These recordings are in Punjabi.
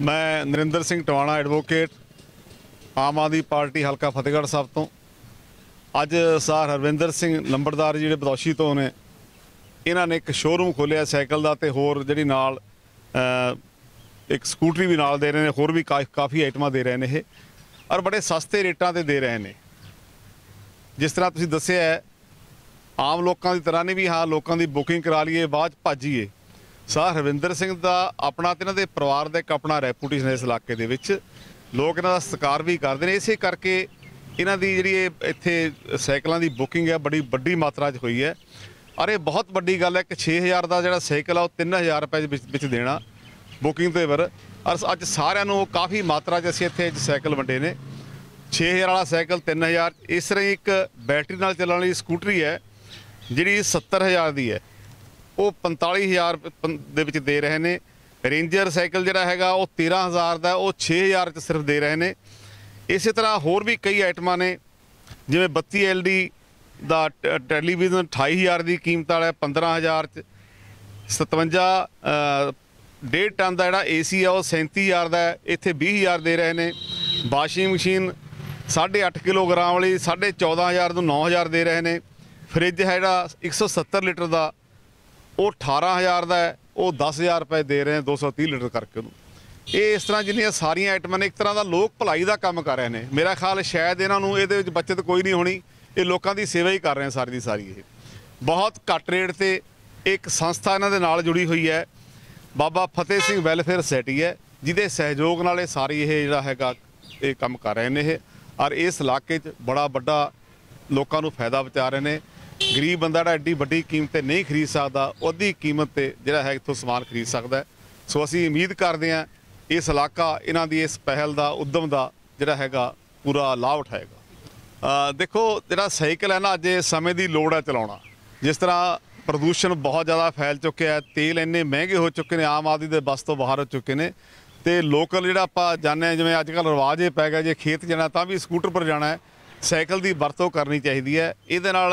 ਮੈਂ ਨਰਿੰਦਰ ਸਿੰਘ ਟਵਾਣਾ ਐਡਵੋਕੇਟ, ਆਮ ਆਦਮੀ ਪਾਰਟੀ ਹਲਕਾ ਫਤਿਹਗੜ੍ਹ ਸਾਹਿਬ ਤੋਂ। ਅੱਜ ਸਰ ਹਰਵਿੰਦਰ ਸਿੰਘ ਲੰਬੜਦਾਰ ਜਿਹੜੇ ਬਦੋਸ਼ੀ ਤੋਂ ਨੇ, ਇਹਨਾਂ ਨੇ ਇੱਕ ਸ਼ੋਰੂਮ ਖੋਲਿਆ ਸਾਈਕਲ ਦਾ ਤੇ ਹੋਰ ਜਿਹੜੀ ਨਾਲ ਇੱਕ ਸਕੂਟਰੀ ਵੀ ਨਾਲ ਦੇ ਰਹੇ ਨੇ, ਹੋਰ ਵੀ ਕਾ- ਕਾਫੀ ਆਈਟਮਾਂ ਦੇ ਰਹੇ ਨੇ ਇਹ, ਔਰ ਬੜੇ ਸਸਤੇ ਰੇਟਾਂ ਤੇ ਦੇ ਰਹੇ ਨੇ। ਜਿਸ ਤਰ੍ਹਾਂ ਤੁਸੀਂ ਦੱਸਿਆ ਆਮ ਲੋਕਾਂ ਦੀ ਤਰ੍ਹਾਂ ਨਹੀਂ ਵੀ ਹਾਂ, ਲੋਕਾਂ ਦੀ ਬੁਕਿੰਗ ਕਰਾ ਲਈਏ, ਬਾਅਦ ਚ ਭੱਜੀਏ ਸਰ ਹਰਵਿੰਦਰ ਸਿੰਘ ਦਾ ਆਪਣਾ ਤੇ ਇਹਨਾਂ ਦੇ ਪਰਿਵਾਰ ਦਾ ਇੱਕ ਆਪਣਾ ਰੈਪੂਟੇਸ਼ਨ ਇਸ ਇਲਾਕੇ ਦੇ ਵਿੱਚ। ਲੋਕ ਇਹਨਾਂ ਦਾ ਸਤਿਕਾਰ ਵੀ ਕਰਦੇ ਨੇ, ਇਸੇ ਕਰਕੇ ਇਹਨਾਂ ਦੀ ਜਿਹੜੀ ਇਹ ਇੱਥੇ ਸਾਈਕਲਾਂ ਦੀ ਬੁਕਿੰਗ ਹੈ, ਬੜੀ ਵੱਡੀ ਮਾਤਰਾ 'ਚ ਹੋਈ ਹੈ। ਔਰ ਇਹ ਬਹੁਤ ਵੱਡੀ ਗੱਲ ਹੈ ਕਿ 6000 ਦਾ ਜਿਹੜਾ ਸਾਈਕਲ ਆ, ਉਹ 3000 ਰੁਪਏ ਦੇ ਵਿੱਚ ਦੇਣਾ ਬੁਕਿੰਗ ਤੇ ਵਰ ਔਰ ਅੱਜ ਸਾਰਿਆਂ ਨੂੰ ਕਾਫੀ ਮਾਤਰਾ 'ਚ ਅਸੀਂ ਇੱਥੇ ਸਾਈਕਲ ਵੰਡੇ ਨੇ। 6000 ਵਾਲਾ ਸਾਈਕਲ 3000 ਇਸ ਤਰ੍ਹਾਂ ਹੀ ਇੱਕ ਬੈਟਰੀ ਨਾਲ ਚੱਲਣ ਵਾਲੀ ਸਕੂਟਰੀ ਹੈ ਜਿਹੜੀ 70000 ਦੀ ਹੈ। ਉਹ 45000 ਪੰ- ਦੇ ਵਿੱਚ ਦੇ ਰਹੇ ਨੇ। ਰੇਂਜਰ ਸਾਈਕਲ ਜਿਹੜਾ ਹੈਗਾ ਉਹ 13000 ਦਾ ਹੈ, ਉਹ 6000 ਚ ਸਿਰਫ ਦੇ ਰਹੇ ਨੇ। ਇਸੇ ਤਰ੍ਹਾਂ ਹੋਰ ਵੀ ਕਈ ਆਈਟਮਾਂ ਨੇ ਜਿਵੇਂ 32 ਐਲਡੀ ਦਾ ਟ- ਟੈਲੀਵਿਜ਼ਨ 28000 ਦੀ ਕੀਮਤ ਵਾਲਾ ਹੈ, 15000 ਚ। 57 ਅ, ਡੇਢ ਟਨ ਦਾ ਜਿਹੜਾ ਏਸੀ ਆ ਉਹ 37000 ਦਾ ਹੈ, ਇੱਥੇ 20000 ਦੇ ਰਹੇ ਨੇ। ਵਾਸ਼ਿੰਗ ਮਸ਼ੀਨ 8.5 ਕਿਲੋਗ੍ਰਾਮ ਵਾਲੀ 14500 ਤੋਂ 9000 ਦੇ ਰਹੇ ਨੇ। ਫ੍ਰਿਜ ਹੈ ਜਿਹੜਾ 170 ਲੀਟਰ ਦਾ ਉਹ 18000 ਦਾ ਹੈ, ਉਹ 10000 ਰੁਪਏ ਦੇ ਰਹੇ ਨੇ 230 ਲੀਟਰ ਕਰਕੇ ਉਹਨੂੰ। ਇਹ ਇਸ ਤਰ੍ਹਾਂ ਜਿੰਨੀਆਂ ਸਾਰੀਆਂ ਆਈਟਮਾਂ ਨੇ, ਇੱਕ ਤਰ੍ਹਾਂ ਦਾ ਲੋਕ ਭਲਾਈ ਦਾ ਕੰਮ ਕਰ ਰਹੇ ਨੇ। ਮੇਰਾ ਖਿਆਲ ਸ਼ਾਇਦ ਇਹਨਾਂ ਨੂੰ ਇਹਦੇ ਵਿੱਚ ਬਚਤ ਕੋਈ ਨਹੀਂ ਹੋਣੀ, ਇਹ ਲੋਕਾਂ ਦੀ ਸੇਵਾ ਹੀ ਕਰ ਰਹੇ ਸਾਰੀ ਦੀ ਸਾਰੀ ਇਹ। ਬਹੁਤ ਘੱਟ ਰੇਟ ਤੇ ਇੱਕ ਸੰਸਥਾ ਇਹਨਾਂ ਦੇ ਨਾਲ ਜੁੜੀ ਹੋਈ ਹੈ, ਬਾਬਾ ਫਤਿਹ ਸਿੰਘ ਵੈਲਫੇਅਰ ਸੋਸਾਇਟੀ ਹੈ, ਜਿਹਦੇ ਸਹਿਯੋਗ ਨਾਲ ਇਹ ਸਾਰੀ ਇਹ ਜਿਹੜਾ ਹੈਗਾ, ਇਹ ਕੰਮ ਕਰ ਰਹੇ ਨੇ ਇਹ। ਔਰ ਇਸ ਇਲਾਕੇ 'ਚ ਬੜਾ ਵੱਡਾ ਲੋਕਾਂ ਨੂੰ ਫਾਇਦਾ ਪਹੁੰਚਾ ਰਹੇ ਨੇ। ਗਰੀਬ ਬੰਦਾ ਜਿਹੜਾ ਐਡੀ ਵੱਡੀ ਕੀਮਤ ਤੇ ਨਹੀਂ ਖਰੀਦ ਸਕਦਾ, ਉਹਦੀ ਕੀਮਤ ਤੇ ਜਿਹੜਾ ਹੈ ਇੱਥੋਂ ਸਮਾਨ ਖਰੀਦ ਸਕਦਾ ਸੋ ਅਸੀਂ ਉਮੀਦ ਕਰਦੇ ਹਾਂ ਇਸ ਇਲਾਕਾ, ਇਹਨਾਂ ਦੀ ਇਸ ਪਹਿਲ ਦਾ, ਉਦਮ ਦਾ ਜਿਹੜਾ ਹੈਗਾ, ਪੂਰਾ ਲਾਭ ਉਠਾਏਗਾ। ਦੇਖੋ, ਜਿਹੜਾ ਸਾਈਕਲ ਹੈ ਨਾ, ਅੱਜ ਇਹ ਸਮੇਂ ਦੀ ਲੋੜ ਹੈ ਚਲਾਉਣਾ। ਜਿਸ ਤਰ੍ਹਾਂ ਪ੍ਰਦੂਸ਼ਣ ਬਹੁਤ ਜ਼ਿਆਦਾ ਫੈਲ ਚੁੱਕਿਆ ਹੈ, ਤੇਲ ਇੰਨੇ ਮਹਿੰਗੇ ਹੋ ਚੁੱਕੇ ਨੇ, ਆਮ ਆਦਮੀ ਦੇ ਬਸ ਤੋਂ ਬਾਹਰ ਹੋ ਚੁੱਕੇ ਨੇ। ਤੇ ਲੋਕਲ ਜਿਹੜਾ ਆਪਾਂ ਜਾਣਦੇ ਹਾਂ, ਜਿਵੇਂ ਅੱਜ ਕੱਲ੍ਹ ਰਿਵਾਜ ਇਹ ਪੈ ਗਿਆ, ਜੇ ਖੇਤ ਜਾਣਾ ਤਾਂ ਵੀ ਸਕੂਟਰ ਪਰ ਜਾਣਾ ਹੈ। ਸਾਈਕਲ ਦੀ ਵਰਤੋਂ ਕਰਨੀ ਚਾਹੀਦੀ ਹੈ। ਇਹਦੇ ਨਾਲ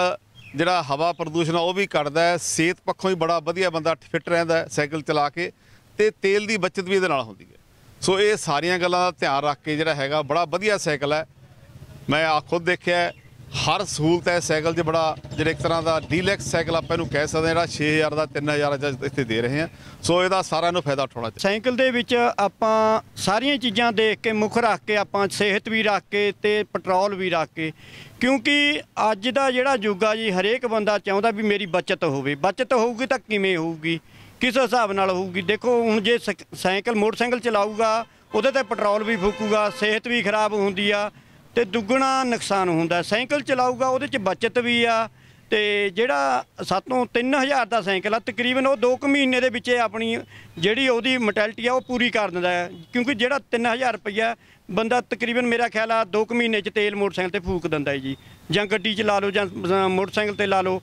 ਜਿਹੜਾ ਹਵਾ ਪ੍ਰਦੂਸ਼ਣ ਆ, ਉਹ ਵੀ ਘਟਦਾ ਹੈ। ਸਿਹਤ ਪੱਖੋਂ ਹੀ ਬੜਾ ਵਧੀਆ ਬੰਦਾ ਫਿੱਟ ਰਹਿੰਦਾ ਹੈ, ਸਾਈਕਲ ਚਲਾ ਕੇ। ਤੇ ਤੇਲ ਦੀ ਬਚਤ ਵੀ ਇਹਦੇ ਨਾਲ ਹੁੰਦੀ ਹੈ। ਸੋ ਇਹ ਸਾਰੀਆਂ ਗੱਲਾਂ ਦਾ ਧਿਆਨ ਰੱਖ ਕੇ ਜਿਹੜਾ ਹੈਗਾ, ਬੜਾ ਵਧੀਆ ਸਾਈਕਲ ਹੈ। ਮੈਂ ਆ ਖੁਦ ਦੇਖਿਆ ਹਰ ਸਹੂਲਤ ਹੈ, ਸਾਈਕਲ 'ਚ ਬੜਾ ਜਿਹੜੇ ਇੱਕ ਤਰ੍ਹਾਂ ਦਾ ਡੀਲੈਕਸ ਸਾਈਕਲ ਆਪਾਂ ਇਹਨੂੰ ਕਹਿ ਸਕਦੇ ਹਾਂ, ਜਿਹੜਾ 6000 ਦਾ 3000 ਦਾ ਇੱਥੇ ਦੇ ਰਹੇ ਹਾਂ। ਸੋ ਇਹਦਾ ਸਾਰਿਆਂ ਨੂੰ ਫਾਇਦਾ ਉਠਾਉਣਾ ਚਾਹੀਦਾ। ਸਾਈਕਲ ਦੇ ਵਿੱਚ ਆਪਾਂ ਸਾਰੀਆਂ ਚੀਜ਼ਾਂ ਦੇਖ ਕੇ, ਮੁੱਖ ਰੱਖ ਕੇ, ਆਪਾਂ ਸਿਹਤ ਵੀ ਰੱਖ ਕੇ ਤੇ ਪੈਟਰੋਲ ਵੀ ਰੱਖ ਕੇ, ਕਿਉਂਕਿ ਅੱਜ ਦਾ ਜਿਹੜਾ ਯੁੱਗ ਆ ਜੀ, ਹਰੇਕ ਬੰਦਾ ਚਾਹੁੰਦਾ ਵੀ ਮੇਰੀ ਬਚਤ ਹੋਵੇ। ਬਚਤ ਹੋਊਗੀ ਤਾਂ ਕਿਵੇਂ ਹੋਊਗੀ? ਕਿਸ ਹਿਸਾਬ ਨਾਲ ਹੋਊਗੀ? ਦੇਖੋ, ਹੁਣ ਜੇ ਸਾਈਕਲ ਮੋਟਰਸਾਈਕਲ ਚਲਾਊਗਾ, ਉਹਦੇ ਤੇ ਪੈਟਰੋਲ ਵੀ ਫੂਕੂਗਾ, ਸਿਹਤ ਵੀ ਖਰਾਬ ਹੁੰਦੀ ਆ। ਤੇ ਦੁੱਗਣਾ ਨੁਕਸਾਨ ਹੁੰਦਾ। ਸਾਈਕਲ ਚਲਾਊਗਾ, ਉਹਦੇ 'ਚ ਬਚਤ ਵੀ ਆ ਤੇ ਜਿਹੜਾ ਸਾਤੋਂ 3000 ਦਾ ਸਾਈਕਲ ਆ, ਤਕਰੀਬਨ ਉਹ 2 ਕੁ ਮਹੀਨੇ ਦੇ ਵਿੱਚ ਆਪਣੀ ਜਿਹੜੀ ਉਹਦੀ ਮੋਟੈਲਿਟੀ ਆ, ਉਹ ਪੂਰੀ ਕਰ ਦਿੰਦਾ ਹੈ। ਕਿਉਂਕਿ ਜਿਹੜਾ 3000 ਰੁਪਈਆ ਬੰਦਾ ਤਕਰੀਬਨ ਮੇਰਾ ਖਿਆਲ ਆ 2 ਕੁ ਮਹੀਨੇ 'ਚ ਤੇਲ ਮੋਟਰਸਾਈਕਲ ਤੇ ਫੂਕ ਦਿੰਦਾ ਜੀ। ਜਾਂ ਗੱਡੀ 'ਚ ਲਾ ਲਓ ਜਾਂ ਮੋਟਰਸਾਈਕਲ ਤੇ ਲਾ ਲਓ।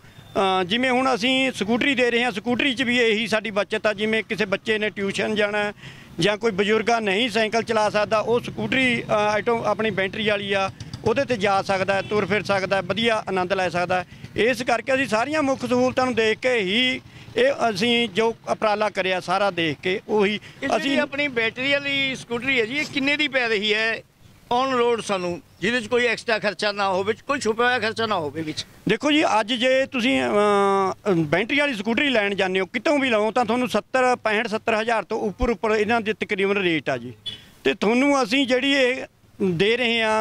ਜਿਵੇਂ ਹੁਣ ਅਸੀਂ ਸਕੂਟਰੀ ਦੇ ਰਹੇ ਹਾਂ, ਸਕੂਟਰੀ 'ਚ ਵੀ ਇਹੀ ਸਾਡੀ ਬਚਤ ਆ, ਜਿਵੇਂ ਕਿਸੇ ਬੱਚੇ ਨੇ ਟਿਊਸ਼ਨ ਜਾਣਾ ਜਾਂ ਕੋਈ ਬਜ਼ੁਰਗਾ ਨਹੀਂ ਸਾਈਕਲ ਚਲਾ ਸਕਦਾ ਉਹ ਸਕੂਟਰੀ ਆਟੋ ਆਪਣੀ ਬੈਟਰੀ ਵਾਲੀ ਆ ਉਹਦੇ ਤੇ ਜਾ ਸਕਦਾ ਤੁਰ ਫਿਰ ਸਕਦਾ ਵਧੀਆ ਆਨੰਦ ਲੈ ਸਕਦਾ। ਇਸ ਕਰਕੇ ਅਸੀਂ ਸਾਰੀਆਂ ਮੁੱਖ ਸਹੂਲਤਾਂ ਨੂੰ ਦੇਖ ਕੇ ਹੀ ਇਹ ਅਸੀਂ ਜੋ ਉਪਰਾਲਾ ਕਰਿਆ ਸਾਰਾ ਦੇਖ ਕੇ ਉਹੀ ਅਸੀਂ ਆਪਣੀ ਬੈਟਰੀ ਵਾਲੀ ਸਕੂਟਰੀ ਹੈ ਜੀ ਇਹ ਕਿੰਨੇ ਦੀ ਪੈ ਰਹੀ ਹੈ ਔਨ ਰੋਡ ਸਾਨੂੰ ਜਿਹਦੇ 'ਚ ਕੋਈ ਐਕਸਟਰਾ ਖਰਚਾ ਨਾ ਹੋਵੇ ਕੋਈ ਛੁਪਿਆ ਹੋਇਆ ਖਰਚਾ ਨਾ ਹੋਵੇ ਵਿੱਚ। ਦੇਖੋ ਜੀ ਅੱਜ ਜੇ ਤੁਸੀਂ ਬੈਟਰੀ ਵਾਲੀ ਸਕੂਟਰੀ ਲੈਣ ਜਾਂਦੇ ਹੋ ਕਿਤੋਂ ਵੀ ਲਓ ਤਾਂ ਤੁਹਾਨੂੰ 70 65 70 ਹਜ਼ਾਰ ਤੋਂ ਉੱਪਰ ਉੱਪਰ ਇਹਨਾਂ ਦੇ ਤਕਰੀਬਨ ਰੇਟ ਆ ਜੀ। ਤੇ ਤੁਹਾਨੂੰ ਅਸੀਂ ਜਿਹੜੀ ਇਹ ਦੇ ਰਹੇ ਆ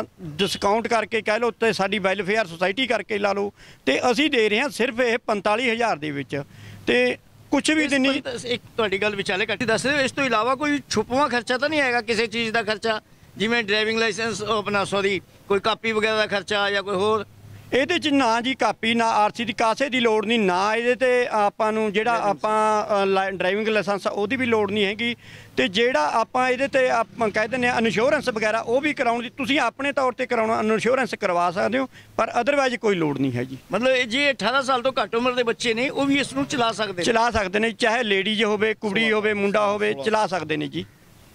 ਡਿਸਕਾਊਂਟ ਕਰਕੇ ਕਹਿ ਲਓ ਤੇ ਸਾਡੀ ਵੈਲਫੇਅਰ ਸੁਸਾਇਟੀ ਕਰਕੇ ਲਾ ਲਓ ਤੇ ਅਸੀਂ ਦੇ ਰਹੇ ਹਾਂ ਸਿਰਫ ਇਹ 45000 ਦੇ ਵਿੱਚ। ਤੇ ਕੁਝ ਵੀ ਦਿਨ ਇੱਕ ਤੁਹਾਡੀ ਗੱਲ ਵਿਚਾਲੇ ਕੱਟੀ ਦੱਸ ਦਿਓ ਇਸ ਤੋਂ ਇਲਾਵਾ ਕੋਈ ਛੁਪਵਾ ਖਰਚਾ ਤਾਂ ਨਹੀਂ ਹੈਗਾ ਕਿਸੇ ਚੀਜ਼ ਦਾ ਖਰਚਾ? ਜਿਵੇਂ ਡਰਾਈਵਿੰਗ ਲਾਇਸੈਂਸ ਆਪਣਾ ਸੌਰੀ ਕੋਈ ਕਾਪੀ ਵਗੈਰਾ ਦਾ ਖਰਚਾ ਜਾਂ ਕੋਈ ਹੋਰ? ਇਹਦੇ ਚ ਨਾ ਜੀ ਕਾਪੀ ਨਾ ਆਰਸੀ ਦੀ ਕਾਸੇ ਦੀ ਲੋੜ ਨਹੀਂ ਨਾ ਇਹਦੇ ਤੇ ਆਪਾਂ ਨੂੰ ਜਿਹੜਾ ਆਪਾਂ ਡਰਾਈਵਿੰਗ ਲਾਇਸੈਂਸ ਆ ਉਹਦੀ ਵੀ ਲੋੜ ਨਹੀਂ ਹੈਗੀ। ਤੇ ਜਿਹੜਾ ਆਪਾਂ ਇਹਦੇ ਤੇ ਆਪਾਂ ਕਹਿ ਦਿੰਦੇ ਆ ਇੰਸ਼ੋਰੈਂਸ ਵਗੈਰਾ ਉਹ ਵੀ ਕਰਾਉਣ ਦੀ ਤੁਸੀਂ ਆਪਣੇ ਤੌਰ ਤੇ ਕਰਾਉਣਾ ਇੰਸ਼ੋਰੈਂਸ ਕਰਵਾ ਸਕਦੇ ਹੋ ਪਰ ਅਦਰਵਾਈਜ਼ ਕੋਈ ਲੋੜ ਨਹੀਂ ਹੈ ਜੀ ਮਤਲਬ ਇਹ ਜੇ 18 ਸਾਲ ਤੋਂ ਘੱਟ ਉਮਰ ਦੇ ਬੱਚੇ ਨੇ ਉਹ ਵੀ ਇਸ ਨੂੰ ਚਲਾ ਸਕਦੇ ਨੇ? ਚਲਾ ਸਕਦੇ ਨੇ ਚਾਹੇ ਲੇਡੀਜ਼ ਹੋਵੇ ਕੁੜੀ ਹੋਵੇ ਮੁੰਡਾ ਹੋਵੇ ਚਲਾ ਸਕਦੇ ਨੇ ਜੀ।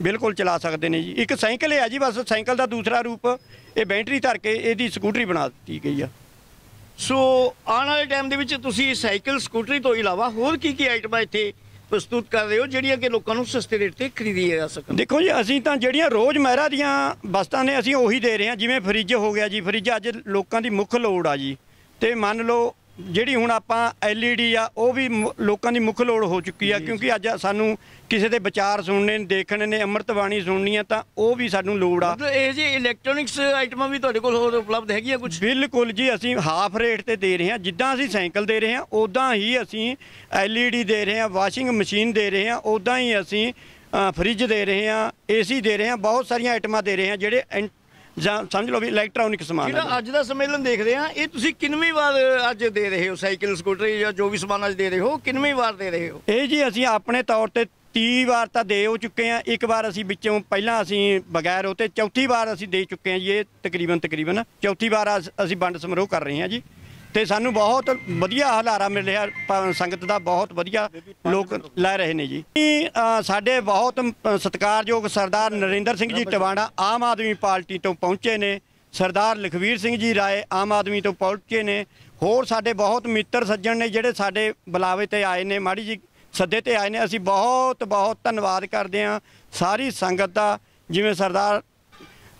ਬਿਲਕੁਲ ਚਲਾ ਸਕਦੇ ਨੇ ਜੀ। ਇੱਕ ਸਾਈਕਲ ਹੈ ਜੀ ਬਸ ਸਾਈਕਲ ਦਾ ਦੂਸਰਾ ਰੂਪ ਇਹ ਬੈਟਰੀ ਧਰ ਕੇ ਇਹਦੀ ਸਕੂਟਰੀ ਬਣਾ ਦਿੱਤੀ ਗਈ ਆ। ਸੋ ਆਉਣ ਵਾਲੇ ਟਾਈਮ ਦੇ ਵਿੱਚ ਤੁਸੀਂ ਸਾਈਕਲ ਸਕੂਟਰੀ ਤੋਂ ਇਲਾਵਾ ਹੋਰ ਕੀ ਕੀ ਆਈਟਮਾਂ ਇੱਥੇ ਪ੍ਰਸਤੁਤ ਕਰ ਰਹੇ ਹੋ ਜਿਹੜੀਆਂ ਕਿ ਲੋਕਾਂ ਨੂੰ ਸਸਤੇ ਰੇਟ ਤੇ ਖਰੀਦੀਆਂ ਜਾ ਸਕਣ? ਦੇਖੋ ਜੀ ਅਸੀਂ ਤਾਂ ਜਿਹੜੀਆਂ ਰੋਜ਼ਮਹਿਰਾ ਦੀਆਂ ਵਸਤਾਂ ਨੇ ਅਸੀਂ ਉਹੀ ਦੇ ਰਹੇ ਹਾਂ ਜਿਵੇਂ ਫਰਿੱਜ ਹੋ ਗਿਆ ਜੀ। ਫਰਿੱਜ ਅੱਜ ਲੋਕਾਂ ਦੀ ਮੁੱਖ ਲੋੜ ਆ ਜੀ। ਤੇ ਮੰਨ ਲਓ ਜਿਹੜੀ ਹੁਣ ਆਪਾਂ LED ਆ ਉਹ ਵੀ ਲੋਕਾਂ ਦੀ ਮੁੱਖ ਲੋੜ ਹੋ ਚੁੱਕੀ ਆ ਕਿਉਂਕਿ ਅੱਜ ਸਾਨੂੰ ਕਿਸੇ ਦੇ ਵਿਚਾਰ ਸੁਣਨੇ ਨੇ ਦੇਖਣੇ ਨੇ ਅੰਮ੍ਰਿਤ ਬਾਣੀ ਸੁਣਨੀ ਆ ਤਾਂ ਉਹ ਵੀ ਸਾਨੂੰ ਲੋੜ ਆ। ਇਹ ਜੀ ਇਲੈਕਟ੍ਰੋਨਿਕਸ ਆਈਟਮਾਂ ਵੀ ਤੁਹਾਡੇ ਕੋਲ ਹੋਰ ਉਪਲਬਧ ਹੈਗੀਆਂ ਕੁਝ ਬਿਲਕੁਲ ਜੀ ਅਸੀਂ ਹਾਫ ਰੇਟ ਤੇ ਦੇ ਰਹੇ ਹਾਂ ਜਿੱਦਾਂ ਅਸੀਂ ਸਾਈਕਲ ਦੇ ਰਹੇ ਹਾਂ ਉਦਾਂ ਹੀ ਅਸੀਂ LED ਦੇ ਰਹੇ ਹਾਂ ਵਾਸ਼ਿੰਗ ਮਸ਼ੀਨ ਦੇ ਰਹੇ ਹਾਂ ਉਦਾਂ ਹੀ ਅਸੀਂ ਫਰਿੱਜ ਦੇ ਰਹੇ ਹਾਂ ਏਸੀ ਦੇ ਰਹੇ ਹਾਂ ਬਹੁਤ ਸਾਰੀਆਂ ਆਈਟਮਾਂ ਦੇ ਰਹੇ ਹਾਂ ਜਿਹੜੇ ਜਾਂ ਸਮਝ ਲਓ ਵੀ ਇਲੈਕਟ੍ਰੋਨਿਕ ਸਮਾਨ ਜਿਹੜਾ ਅੱਜ ਦਾ ਸੰਮੇਲਨ ਦੇਖ ਰਹੇ ਆ ਇਹ ਤੁਸੀਂ ਕਿੰਨਵੀਂ ਵਾਰ ਅੱਜ ਦੇ ਰਹੇ ਹੋ? ਸਾਈਕਲ ਸਕੂਟਰ ਜਾਂ ਜੋ ਵੀ ਸਮਾਨ ਅੱਜ ਦੇ ਰਹੇ ਹੋ ਕਿੰਨਵੀਂ ਵਾਰ ਦੇ ਰਹੇ ਹੋ? ਇਹ ਜੀ ਅਸੀਂ ਆਪਣੇ ਤੌਰ ਤੇ 30 ਵਾਰ ਤਾਂ ਦੇ ਹੋ ਚੁੱਕੇ ਹਾਂ। ਇੱਕ ਵਾਰ ਅਸੀਂ ਵਿੱਚੋਂ ਪਹਿਲਾਂ ਅਸੀਂ ਬਗੈਰ ਉਹ ਤੇ ਚੌਥੀ ਵਾਰ ਅਸੀਂ ਦੇ ਚੁੱਕੇ ਹਾਂ ਜੀ। ਇਹ ਤਕਰੀਬਨ ਤਕਰੀਬਨ ਚੌਥੀ ਵਾਰ ਅਸ- ਵੰਡ ਸਮਾਰੋਹ ਕਰ ਰਹੇ ਹਾਂ ਜੀ। ਤੇ ਸਾਨੂੰ ਬਹੁਤ ਵਧੀਆ ਹਲਾਰਾ ਮਿਲ ਰਿਹਾ। ਸੰਗਤ ਦਾ ਬਹੁਤ ਵਧੀਆ ਲੋਕ ਲੈ ਰਹੇ ਨੇ ਜੀ। ਸਾਡੇ ਬਹੁਤ ਸਤਿਕਾਰਯੋਗ ਸਰਦਾਰ ਨਰਿੰਦਰ ਸਿੰਘ ਜੀ ਟਵਾਣਾ ਆਮ ਆਦਮੀ ਪਾਰਟੀ ਤੋਂ ਪਹੁੰਚੇ ਨੇ। ਸਰਦਾਰ ਲਖਵੀਰ ਸਿੰਘ ਜੀ ਰਾਏ ਆਮ ਆਦਮੀ ਤੋਂ ਪਹੁੰਚੇ ਨੇ। ਹੋਰ ਸਾਡੇ ਬਹੁਤ ਮਿੱਤਰ ਸੱਜਣ ਨੇ ਜਿਹੜੇ ਸਾਡੇ ਬੁਲਾਵੇ ਤੇ ਆਏ ਨੇ। ਮਾੜੀ ਜੀ ਸੱਦੇ ਤੇ ਆਏ ਨੇ। ਅਸੀਂ ਬਹੁਤ ਬਹੁਤ ਧੰਨਵਾਦ ਕਰਦੇ ਹਾਂ। ਸਾਰੀ ਸੰਗਤ ਦਾ, ਜਿਵੇਂ ਸਰਦਾਰ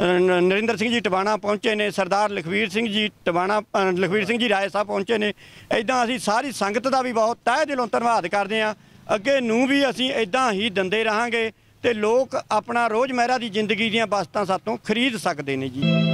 ਨਰਿੰਦਰ ਸਿੰਘ ਜੀ ਟਵਾਣਾ ਪਹੁੰਚੇ ਨੇ ਸਰਦਾਰ ਲਖਵੀਰ ਸਿੰਘ ਜੀ ਟਵਾਣਾ ਅ, ਲਖਵੀਰ ਸਿੰਘ ਜੀ ਰਾਏ ਸਾਹਿਬ ਪਹੁੰਚੇ ਨੇ। ਇਦਾਂ ਅਸੀਂ ਸਾਰੀ ਸੰਗਤ ਦਾ ਵੀ ਬਹੁਤ ਤਹਿ ਦਿਲੋਂ ਧੰਨਵਾਦ ਕਰਦੇ ਹਾਂ। ਅੱਗੇ ਨੂੰ ਵੀ ਅਸੀਂ ਇਦਾਂ ਹੀ ਦਿੰਦੇ ਰਹਾਂਗੇ ਤੇ ਲੋਕ ਆਪਣਾ ਰੋਜ਼ਮਹਿਰਾ ਦੀ ਜ਼ਿੰਦਗੀ ਦੀਆਂ ਵਸਤਾਂ ਸਾਤੋਂ ਖਰੀਦ ਸਕਦੇ ਨੇ ਜੀ।